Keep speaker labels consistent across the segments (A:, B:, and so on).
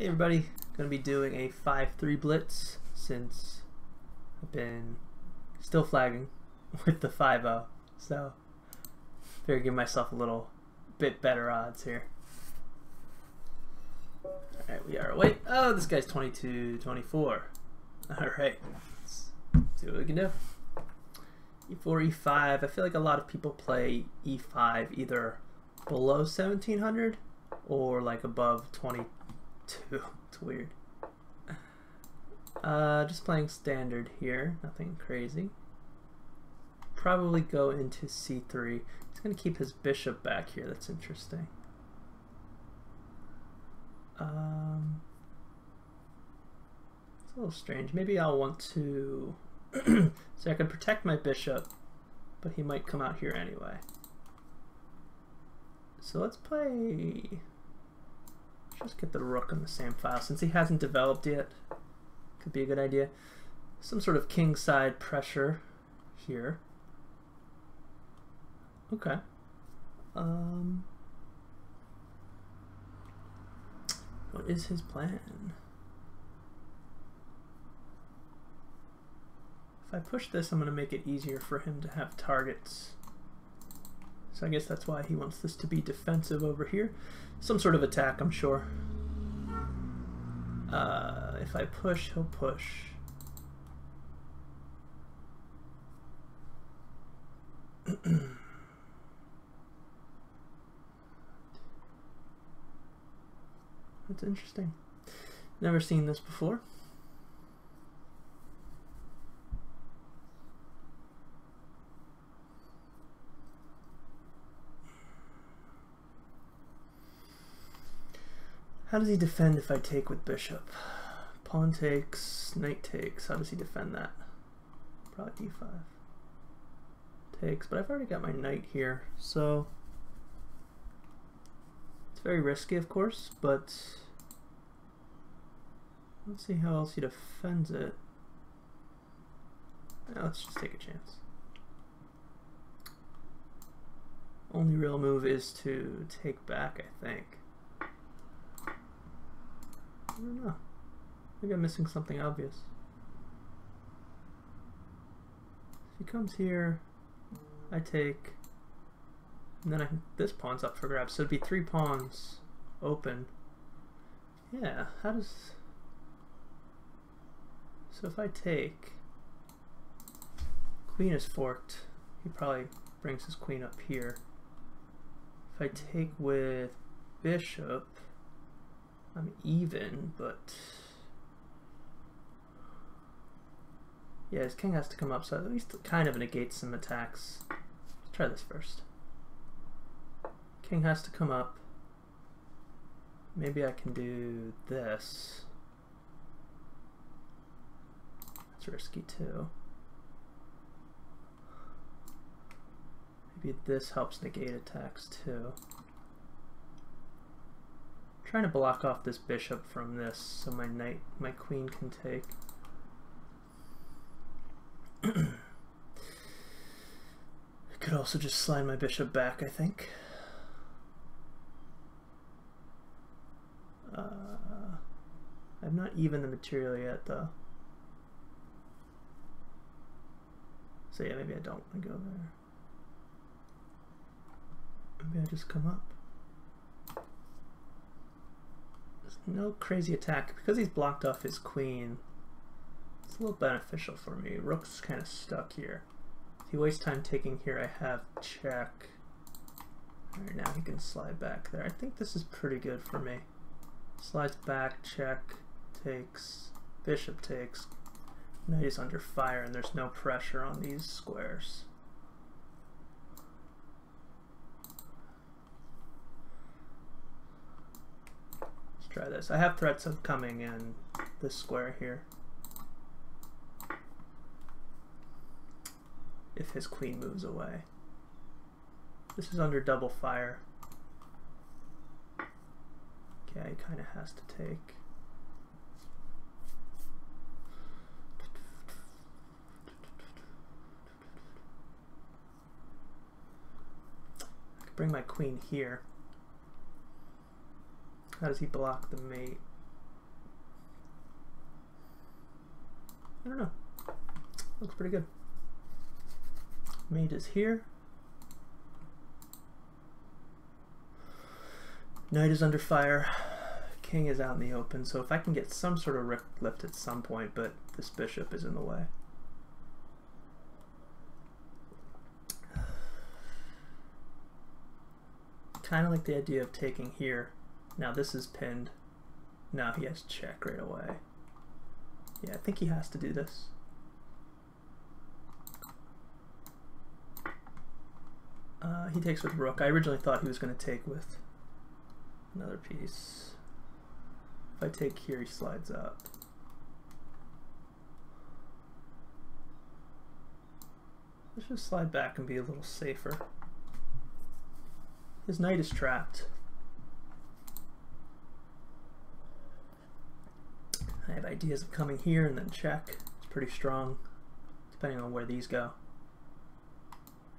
A: Hey everybody, gonna be doing a 5-3 blitz since I've been still flagging with the 5-0. So, figure give myself a little bit better odds here. Alright, we are away. Oh, this guy's 22, 24. Alright, let's see what we can do. E4, E5. I feel like a lot of people play E5 either below 1700 or like above 22. It's weird. Uh, just playing standard here, nothing crazy. Probably go into c3. He's going to keep his bishop back here, that's interesting. Um, it's a little strange. Maybe I'll want to... so I can protect my bishop, but he might come out here anyway. So let's play... Just get the rook on the same file. Since he hasn't developed yet, could be a good idea. Some sort of king side pressure here. Okay. Um, what is his plan? If I push this, I'm going to make it easier for him to have targets. So I guess that's why he wants this to be defensive over here. Some sort of attack, I'm sure. Uh, if I push, he'll push. That's interesting. Never seen this before. How does he defend if I take with bishop? Pawn takes, knight takes. How does he defend that? Probably d5. Takes, but I've already got my knight here, so it's very risky, of course, but let's see how else he defends it. Let's just take a chance. Only real move is to take back, I think. I don't know. Maybe I'm missing something obvious. If he comes here, I take, and then I this pawn's up for grabs. So it'd be three pawns open. Yeah, how does, so if I take, queen is forked, he probably brings his queen up here. If I take with bishop, I'm even, but yeah, his king has to come up, so at least kind of negates some attacks. Let's try this first. King has to come up. Maybe I can do this. That's risky too. Maybe this helps negate attacks too trying to block off this bishop from this so my knight, my queen can take. I could also just slide my bishop back, I think. Uh, I'm not even the material yet, though. So yeah, maybe I don't want to go there. Maybe I just come up. No crazy attack. Because he's blocked off his queen, it's a little beneficial for me. Rook's kind of stuck here. If he wastes time taking here, I have check. Now he can slide back there. I think this is pretty good for me. Slides back, check, takes, bishop takes. Knight is under fire and there's no pressure on these squares. Try this. I have threats of coming in this square here. If his queen moves away. This is under double fire. Okay, he kind of has to take. I could bring my queen here. How does he block the mate? I don't know. Looks pretty good. Mate is here. Knight is under fire. King is out in the open, so if I can get some sort of rook lift at some point, but this bishop is in the way. Kind of like the idea of taking here now this is pinned. Now he has check right away. Yeah, I think he has to do this. Uh, he takes with rook. I originally thought he was going to take with another piece. If I take here, he slides up. Let's just slide back and be a little safer. His knight is trapped. I have ideas of coming here and then check. It's pretty strong, depending on where these go.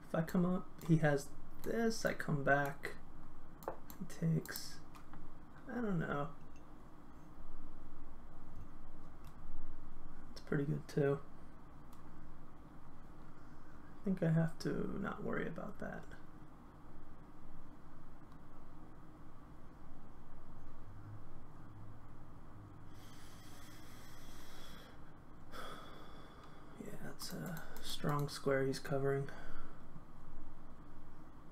A: If I come up, he has this, I come back. He takes, I don't know. It's pretty good too. I think I have to not worry about that. It's a strong square he's covering.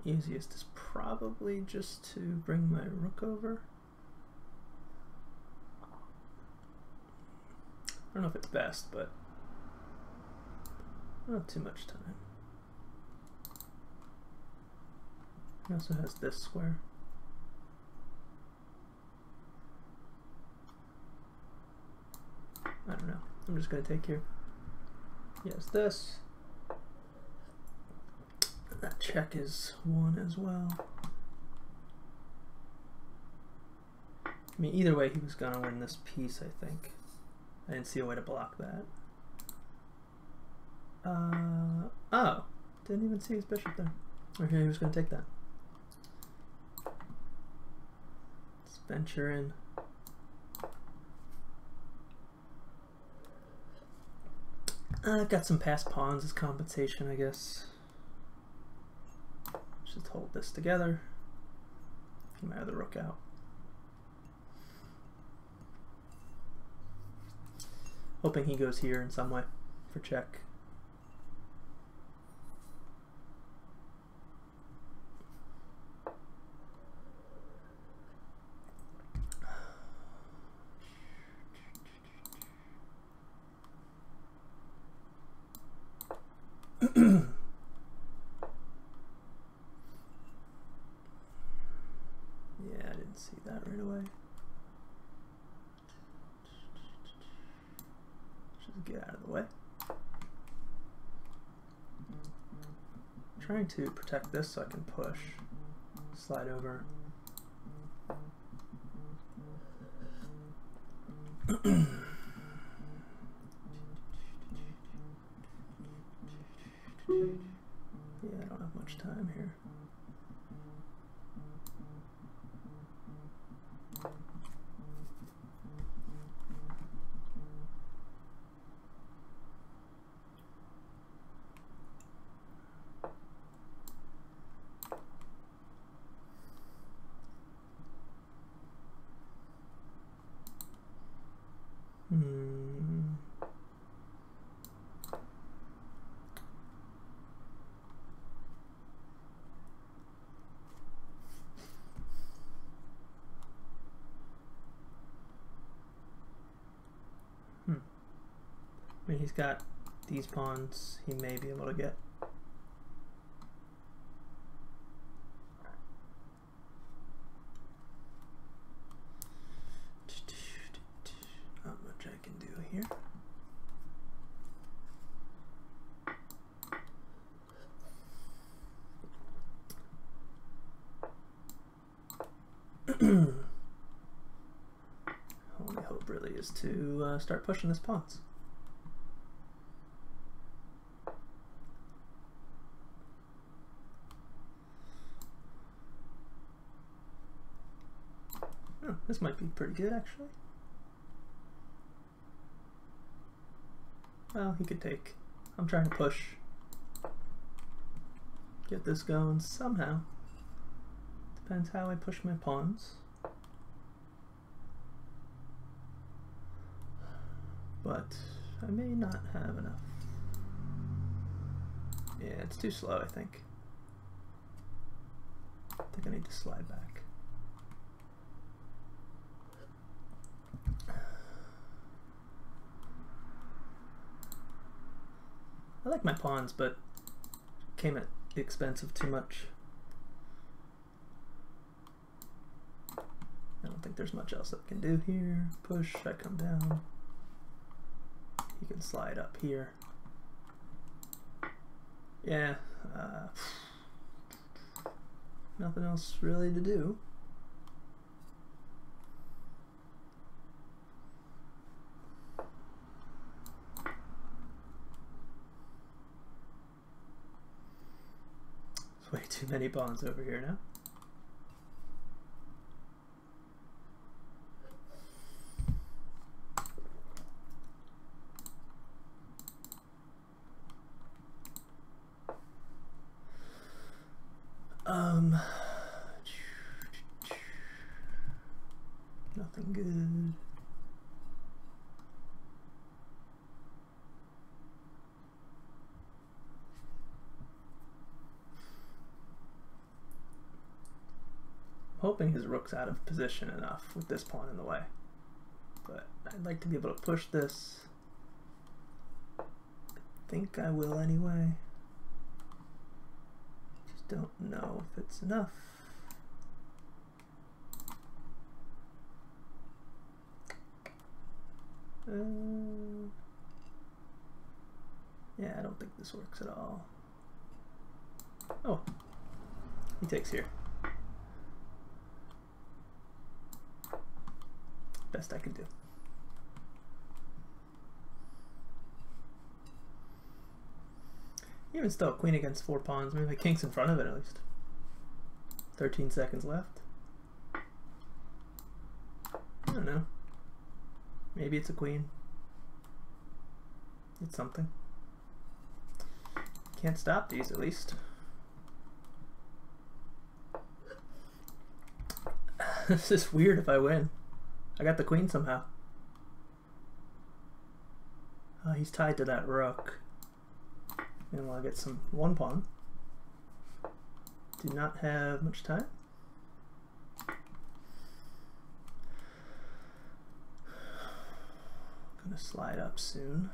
A: Easiest is probably just to bring my rook over. I don't know if it's best, but not too much time. He also has this square. I don't know. I'm just going to take here. Yes, this. That check is one as well. I mean, either way, he was going to win this piece, I think. I didn't see a way to block that. Uh, oh, didn't even see his bishop there. Okay, he was going to take that. Let's venture in. I uh, got some passed pawns as compensation, I guess. Just hold this together. Get my other rook out. Hoping he goes here in some way for check. Trying to protect this so I can push. Slide over. yeah, I don't have much time here. I mean, he's got these pawns he may be able to get. Not much I can do here. Only hope really is to uh, start pushing his pawns. This might be pretty good, actually. Well, he could take. I'm trying to push. Get this going somehow. Depends how I push my pawns. But I may not have enough. Yeah, it's too slow, I think. I think I need to slide back. I like my pawns, but came at the expense of too much. I don't think there's much else I can do here. Push, I come down. He can slide up here. Yeah, uh, nothing else really to do. Many pawns over here now. Um, nothing good. Hoping his rook's out of position enough with this pawn in the way. But I'd like to be able to push this. I think I will anyway. Just don't know if it's enough. Uh, yeah, I don't think this works at all. Oh, he takes here. Best I can do. Even still, queen against four pawns. Maybe the king's in front of it at least. 13 seconds left. I don't know. Maybe it's a queen. It's something. Can't stop these at least. this is weird if I win. I got the queen somehow. Uh, he's tied to that rook. And I'll get some one pawn. Do not have much time. Gonna slide up soon.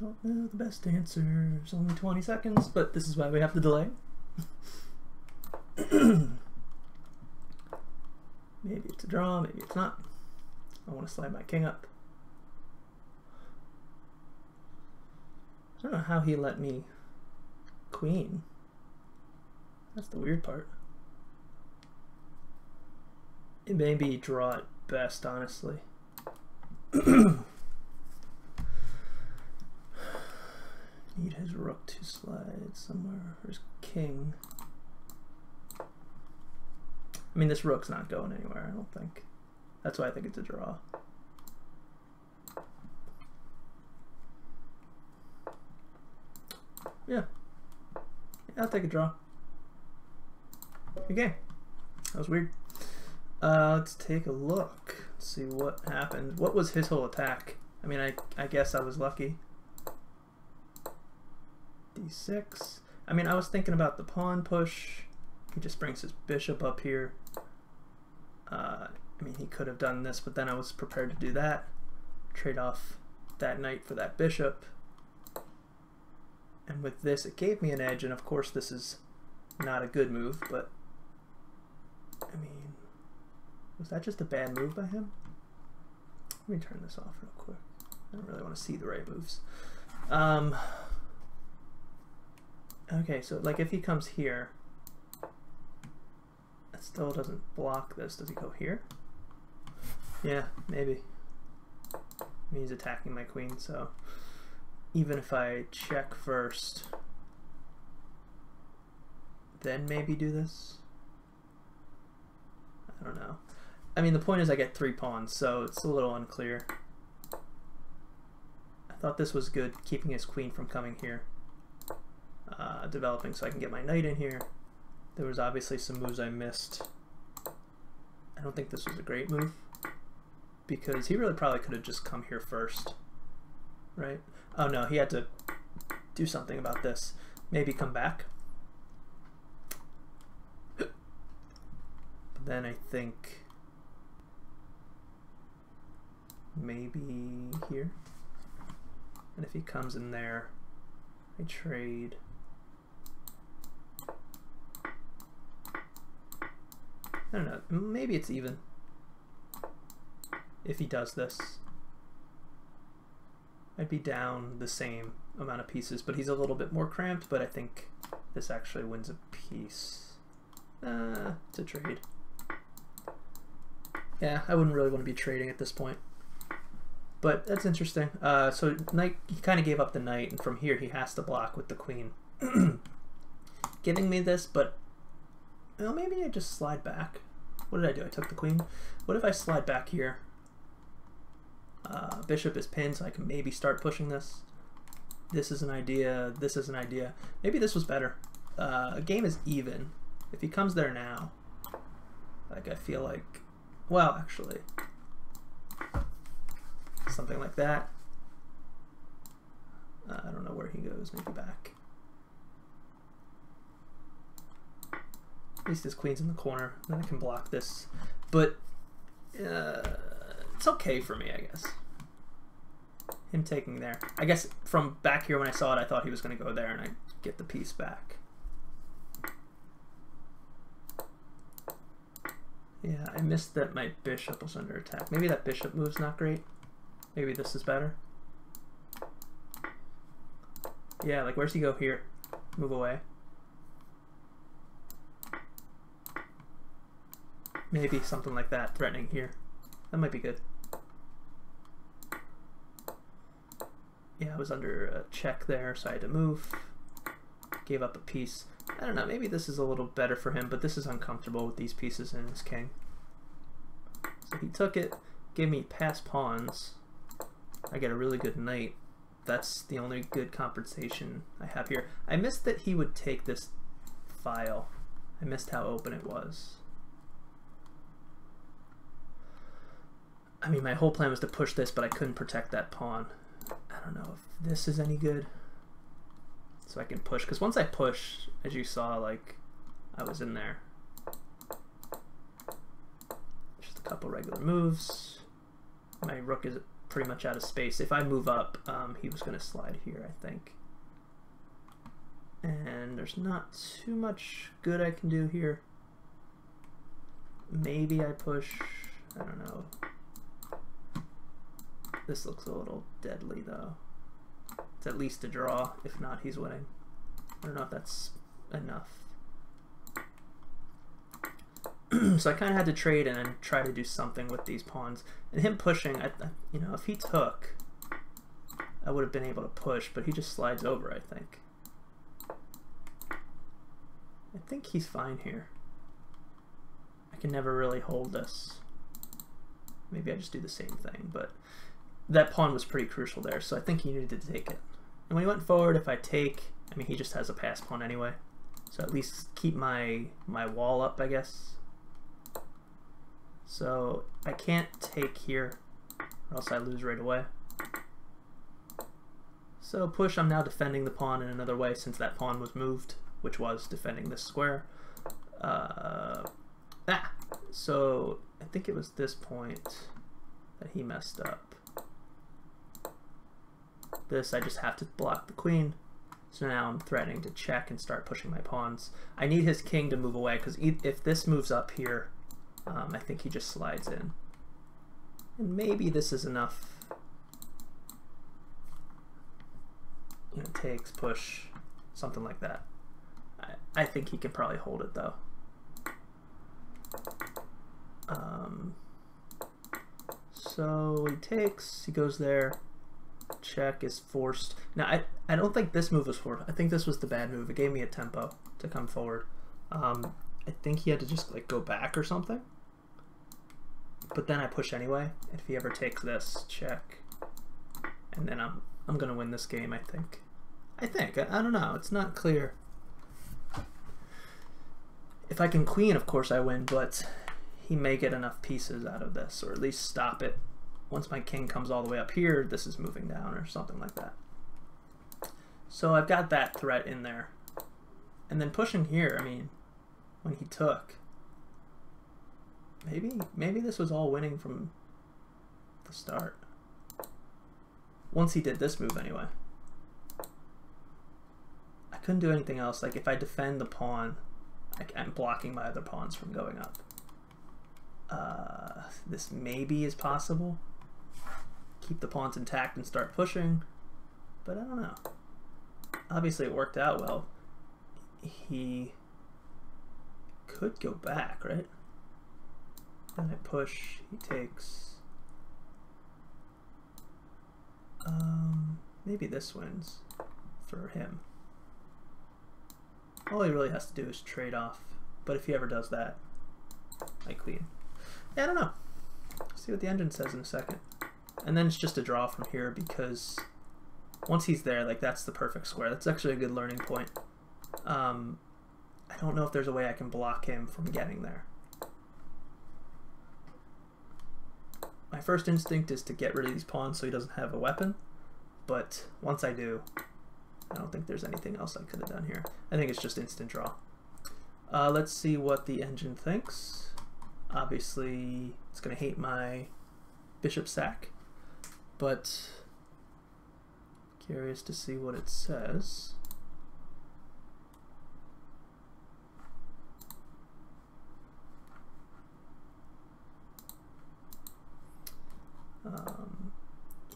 A: Don't know uh, the best answers. Only 20 seconds, but this is why we have the delay. maybe it's a draw, maybe it's not. I want to slide my king up. I don't know how he let me queen. That's the weird part. It may be draw at best, honestly. Need his rook to slide somewhere, his king. I mean, this rook's not going anywhere, I don't think. That's why I think it's a draw. Yeah. yeah I'll take a draw. Okay. That was weird. Uh, let's take a look. Let's see what happened. What was his whole attack? I mean, I, I guess I was lucky d6. I mean, I was thinking about the pawn push. He just brings his bishop up here. Uh, I mean, he could have done this, but then I was prepared to do that. Trade off that knight for that bishop. And with this, it gave me an edge, and of course this is not a good move, but I mean, was that just a bad move by him? Let me turn this off real quick. I don't really want to see the right moves. Um, Okay, so like if he comes here, it still doesn't block this. Does he go here? Yeah, maybe. I mean, he's attacking my queen, so even if I check first, then maybe do this. I don't know. I mean, the point is I get three pawns, so it's a little unclear. I thought this was good, keeping his queen from coming here. Uh, developing so I can get my knight in here. There was obviously some moves I missed. I don't think this was a great move because he really probably could have just come here first, right? Oh no, he had to do something about this. Maybe come back. But then I think maybe here. And if he comes in there, I trade. I don't know, maybe it's even if he does this. I'd be down the same amount of pieces, but he's a little bit more cramped, but I think this actually wins a piece. Uh, it's a trade. Yeah, I wouldn't really want to be trading at this point. But that's interesting. Uh, so knight, he kind of gave up the knight, and from here he has to block with the queen. Giving me this, but well, maybe I just slide back. What did I do? I took the queen. What if I slide back here? Uh, bishop is pinned, so I can maybe start pushing this. This is an idea. This is an idea. Maybe this was better. Uh, a game is even. If he comes there now, like I feel like, well, actually, something like that. Uh, I don't know where he goes. Maybe back. Least his queen's in the corner. Then I can block this. But uh, it's okay for me, I guess. Him taking there. I guess from back here when I saw it, I thought he was going to go there and I get the piece back. Yeah, I missed that my bishop was under attack. Maybe that bishop move's not great. Maybe this is better. Yeah, like where's he go here? Move away. Maybe something like that, threatening here. That might be good. Yeah, I was under a check there, so I had to move. Gave up a piece. I don't know, maybe this is a little better for him, but this is uncomfortable with these pieces in his king. So he took it, gave me pass pawns. I get a really good knight. That's the only good compensation I have here. I missed that he would take this file. I missed how open it was. I mean, my whole plan was to push this, but I couldn't protect that pawn. I don't know if this is any good. So I can push, because once I push, as you saw, like, I was in there. Just a couple regular moves. My rook is pretty much out of space. If I move up, um, he was going to slide here, I think. And there's not too much good I can do here. Maybe I push, I don't know, this looks a little deadly though. It's at least a draw. If not, he's winning. I don't know if that's enough. so I kind of had to trade and then try to do something with these pawns. And him pushing, I, you know, if he took, I would have been able to push, but he just slides over, I think. I think he's fine here. I can never really hold this. Maybe I just do the same thing, but that pawn was pretty crucial there, so I think he needed to take it. And when he went forward, if I take, I mean, he just has a pass pawn anyway. So at least keep my, my wall up, I guess. So I can't take here, or else I lose right away. So push, I'm now defending the pawn in another way since that pawn was moved, which was defending this square. Uh, ah, so I think it was this point that he messed up. This, I just have to block the queen. So now I'm threatening to check and start pushing my pawns. I need his king to move away, because if this moves up here, um, I think he just slides in. And maybe this is enough. You know, takes, push, something like that. I, I think he can probably hold it, though. Um, so he takes, he goes there check is forced. Now, I, I don't think this move was forced. I think this was the bad move. It gave me a tempo to come forward. Um, I think he had to just like go back or something. But then I push anyway. If he ever takes this, check. And then I'm I'm gonna win this game, I think. I think. I, I don't know. It's not clear. If I can queen, of course I win, but he may get enough pieces out of this, or at least stop it. Once my king comes all the way up here, this is moving down, or something like that. So I've got that threat in there. And then pushing here, I mean, when he took, maybe maybe this was all winning from the start. Once he did this move anyway. I couldn't do anything else. Like if I defend the pawn, I'm blocking my other pawns from going up. Uh, this maybe is possible. Keep the pawns intact and start pushing, but I don't know. Obviously it worked out well. He could go back, right? Then I push, he takes. Um, maybe this wins for him. All he really has to do is trade off, but if he ever does that, I queen. Yeah, I don't know. See what the engine says in a second. And then it's just a draw from here because once he's there, like that's the perfect square. That's actually a good learning point. Um, I don't know if there's a way I can block him from getting there. My first instinct is to get rid of these pawns so he doesn't have a weapon, but once I do, I don't think there's anything else I could have done here. I think it's just instant draw. Uh, let's see what the engine thinks. Obviously, it's going to hate my bishop sack, but curious to see what it says. Um,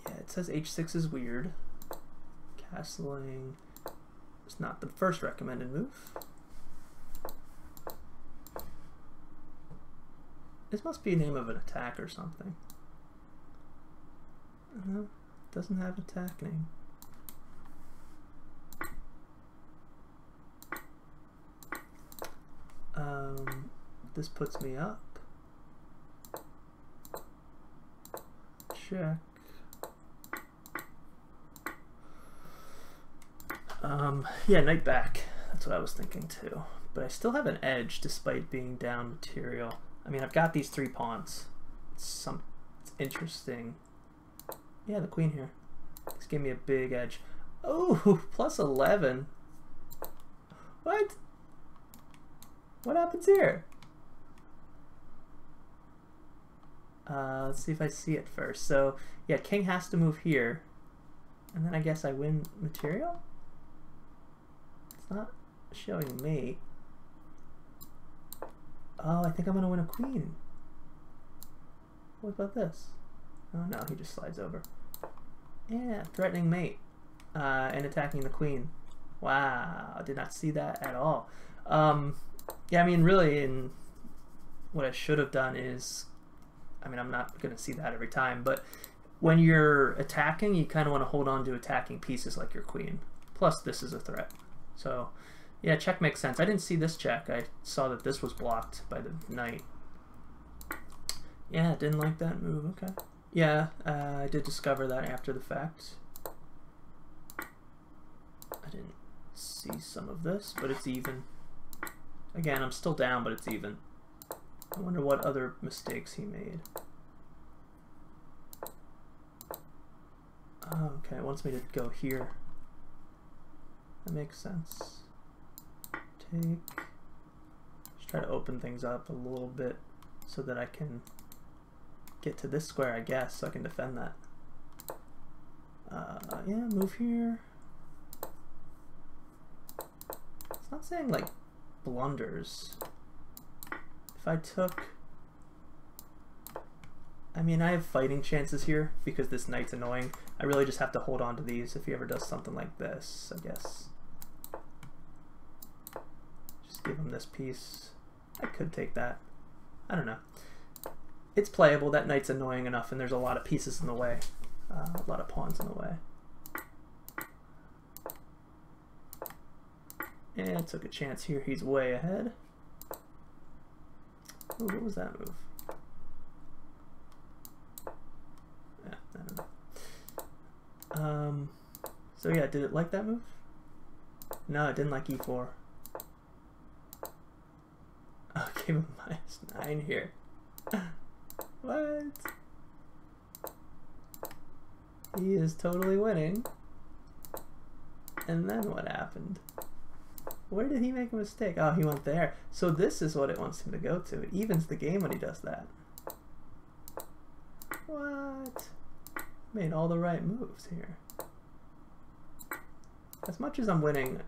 A: yeah, it says h6 is weird. Castling is not the first recommended move. This must be a name of an attack or something. Uh, doesn't have attack name. Um, this puts me up. Check. Um, yeah, knight back. That's what I was thinking too. But I still have an edge despite being down material. I mean, I've got these three pawns. It's some, it's interesting. Yeah, the queen here. This gave me a big edge. Oh, plus 11. What? What happens here? Uh, let's see if I see it first. So, yeah, king has to move here. And then I guess I win material? It's not showing me. Oh, I think I'm going to win a queen. What about this? Oh no, he just slides over. Yeah, threatening mate. Uh, and attacking the queen. Wow, I did not see that at all. Um, yeah, I mean, really, in what I should have done is, I mean, I'm not going to see that every time, but when you're attacking, you kind of want to hold on to attacking pieces like your queen. Plus, this is a threat. So, yeah, check makes sense. I didn't see this check. I saw that this was blocked by the knight. Yeah, didn't like that move. Okay. Yeah, uh, I did discover that after the fact. I didn't see some of this, but it's even. Again, I'm still down, but it's even. I wonder what other mistakes he made. Oh, okay, it wants me to go here. That makes sense. Take. Just try to open things up a little bit so that I can get to this square, I guess, so I can defend that. Uh, yeah, move here. It's not saying, like, blunders. If I took... I mean, I have fighting chances here because this knight's annoying. I really just have to hold on to these if he ever does something like this, I guess. Just give him this piece. I could take that. I don't know. It's playable. That knight's annoying enough, and there's a lot of pieces in the way. Uh, a lot of pawns in the way. And took a chance here. He's way ahead. Ooh, what was that move? Yeah. Um, so yeah, did it like that move? No, it didn't like e4. Oh, gave him minus 9 here. What? He is totally winning. And then what happened? Where did he make a mistake? Oh, he went there. So this is what it wants him to go to. It evens the game when he does that. What? Made all the right moves here. As much as I'm winning,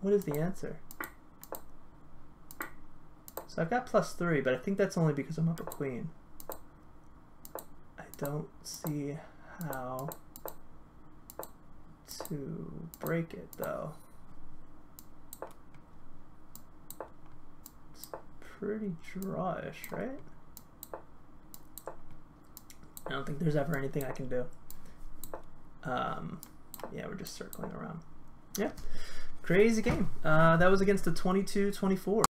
A: what is the answer? So I've got plus three, but I think that's only because I'm up a queen. I don't see how to break it though. It's pretty drawish, right? I don't think there's ever anything I can do. Um, yeah, we're just circling around. Yeah, crazy game. Uh, that was against the 22-24.